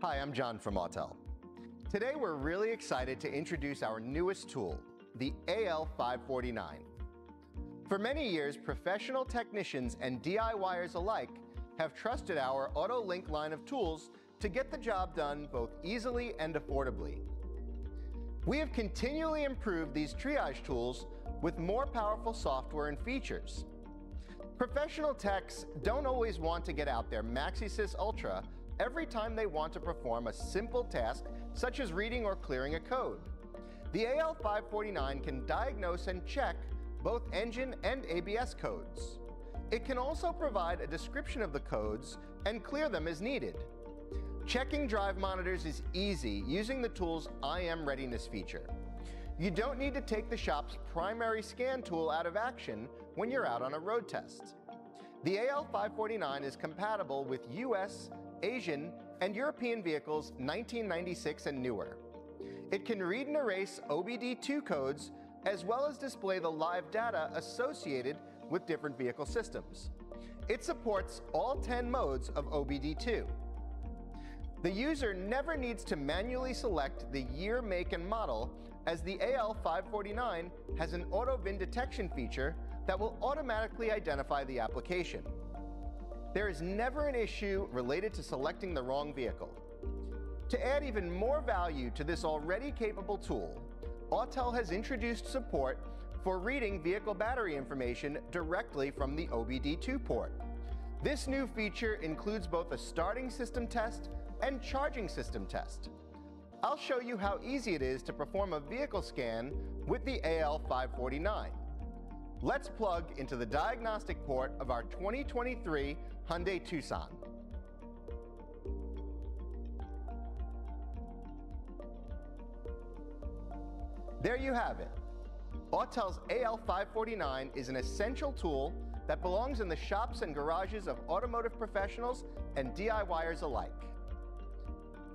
Hi, I'm John from Autel. Today we're really excited to introduce our newest tool, the AL549. For many years, professional technicians and DIYers alike have trusted our AutoLink line of tools to get the job done both easily and affordably. We have continually improved these triage tools with more powerful software and features. Professional techs don't always want to get out their MaxiSys Ultra every time they want to perform a simple task such as reading or clearing a code. The AL549 can diagnose and check both engine and ABS codes. It can also provide a description of the codes and clear them as needed. Checking drive monitors is easy using the tool's IM readiness feature. You don't need to take the shop's primary scan tool out of action when you're out on a road test. The AL549 is compatible with US, Asian, and European vehicles 1996 and newer. It can read and erase OBD2 codes as well as display the live data associated with different vehicle systems. It supports all 10 modes of OBD2. The user never needs to manually select the year, make, and model as the AL549 has an auto VIN detection feature that will automatically identify the application. There is never an issue related to selecting the wrong vehicle. To add even more value to this already capable tool, Autel has introduced support for reading vehicle battery information directly from the OBD2 port. This new feature includes both a starting system test and charging system test. I'll show you how easy it is to perform a vehicle scan with the AL549. Let's plug into the diagnostic port of our 2023 Hyundai Tucson. There you have it. Autel's AL549 is an essential tool that belongs in the shops and garages of automotive professionals and DIYers alike.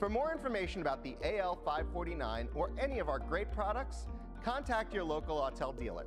For more information about the AL549 or any of our great products, contact your local Autel dealer.